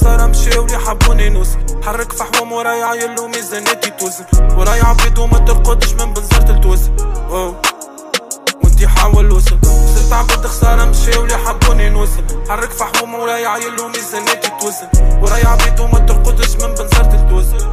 مشاو اللي حبوني نوصل حرك فحوم ورايا عيل ميزانيتي توزن. ورايا عبيد وما ترقدش من بنزرت التوزن. وانتي حاول وصل. صرت عبد خسارة مشاو اللي حبوني نوصل حرك فحوم ورايا عيل ميزانيتي توزن. ورايا عبيد وما ترقدش من بنزرت التوزن.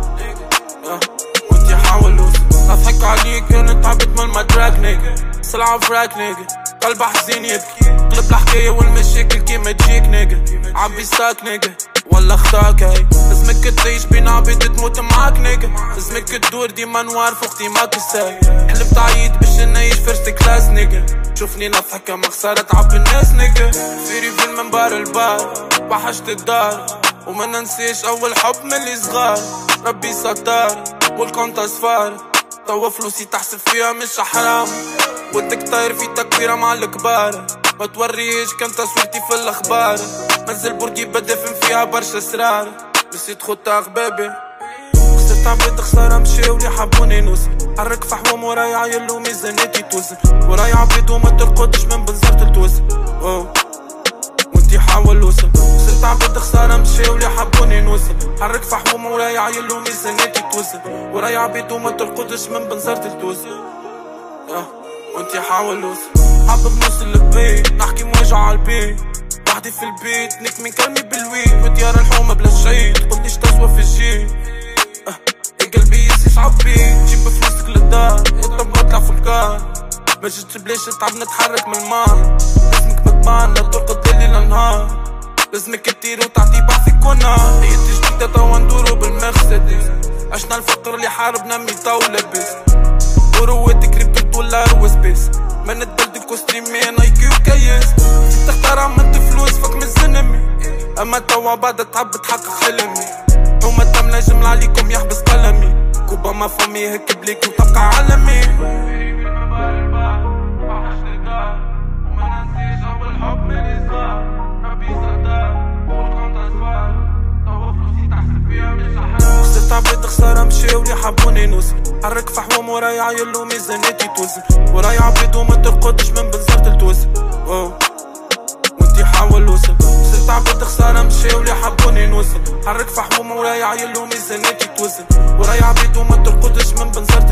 وانتي حاول وصل. أضحك عليك أنا تعبت من المدراك نيجا سلعة فراك نيجا قلبه حزين يبكي. قلب الحكاية والمشاكل كيما تجيك نيجا عبي ساك نيجا ولا خطاك هاي لازمك تعيش بين عبيد تموت معاك نيجا. لازمك تدور ديما نوار فوق ديماك الساي حلمت عيد باش نعيش فيرست كلاس نيجا. شوفني نضحك ما خسارة تعب الناس نيجا. فيري في المنبر البار وحشت الدار. وما ننسيش أول حب من اللي صغار. ربي ستار والكونت اصفار توا فلوسي تحسب فيها مش حرام. ودك طاير في تكبيرة مع الكبار. ما توريش كان تصويرتي في الأخبار. منزل برجي بدفن فيها برشا أسرار. نسيت خوتا بيبي خسرت عبيد خسارة مشاو اللي حبوني نوصل حرك فحوم ورايا عيل وميزانيتي توزن ورايا عبيد وما ترقدش من بنزرت التوزن وانتي حاول وصل. خسرت عبيد خسارة مشاو اللي حبوني نوصل حرك فحوم ورايا عيل وميزانيتي توزن ورايا عبيد وما ترقدش من بنزرت التوزن وانتي حاول وصل. حابب نوصل للبيت نحكي موجع عالبيت وحدي في البيت نك من كلمي بالويد وديار الحومة بلا شي تقوليش تسوى في الجيب. أه. قلبي يسيس عبيد جيب فلوسك للدار انت بطلع في الكار. ما جيتش بلاش تعب نتحرك من الماء. لازمك مضمان ترقد ليل نهار. لازمك تطير وتعطي بحثك ونار هي جديدة توا ندورو بالمرسيدس. عشنا الفقر اللي حاربنا ميتا ولبس ورواتك ريبت ولا روس بيس. ما ندلدك أما توا بعد تعب تحقق حلمي وما تم نجم عليكم يحبس قلمي. كوبا ما فمي هيك بليك وتبقى عالمي. عبيد خسارة مشاو اللي حبوني نوصل حرك فحوم ورايا عيل وميزانيتي توزن ورايا عبيد وما ترقدش من بنزرت وصل عبيد خسارة مشاو اللي حبوني نوصل. حرك فحوم ورايا عيل وميزانيتي توزن ورايا عبيد وما ترقدش من بنزرت